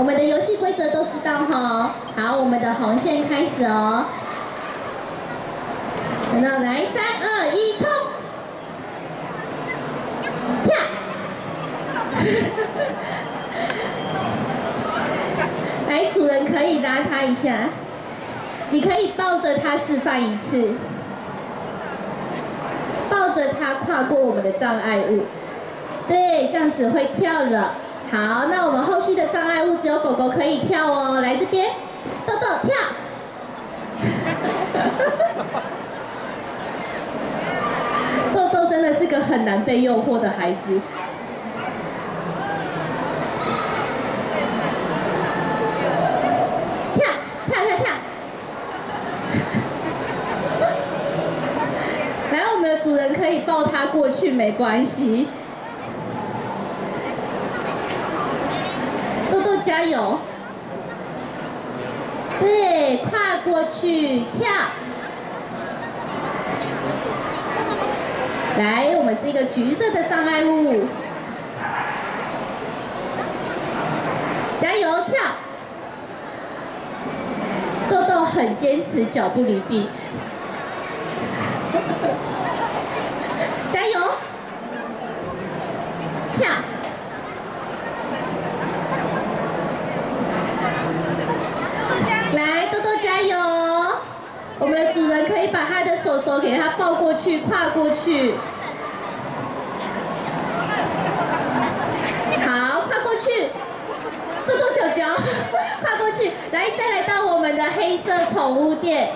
我们的游戏规则都知道哈。好，我们的红线开始哦。那来，三二一，冲！跳！来，主人可以拉他一下，你可以抱着他示范一次，抱着他跨过我们的障碍物。对，这样子会跳了。好，那我们后续的障碍物只有狗狗可以跳哦。来这边，豆豆跳。豆豆真的是个很难被诱惑的孩子。跳跳跳跳。来，我们的主人可以抱它过去，没关系。加油！对，跨过去跳。来，我们这个橘色的障碍物，加油跳！豆豆很坚持，脚不离地。加油！跳！我们的主人可以把他的手手给他抱过去，跨过去。好，跨过去，跺跺脚脚，跨过去。来，再来到我们的黑色宠物店。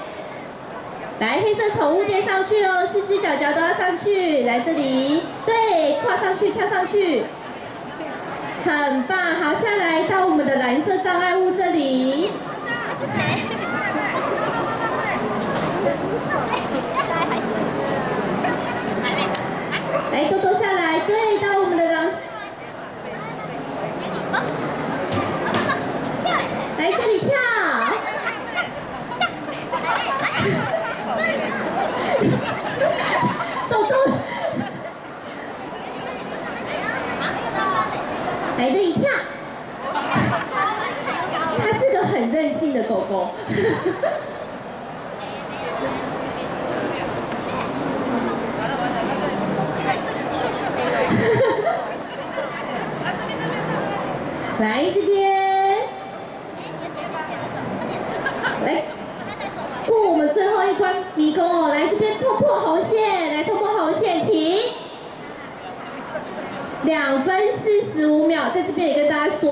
来，黑色宠物店上去哦，四只脚脚都要上去。来这里，对，跨上去，跳上去，很棒。好，下来到我们的蓝色障碍物这里。来，多多下来，对，到我们的狼，来这里跳，豆豆，来这一跳，它是个很任性的狗狗。来这边，来。过我们最后一关迷宫哦！来这边突破红线，来突破红线，停，两分四十五秒，在这边也跟大家说。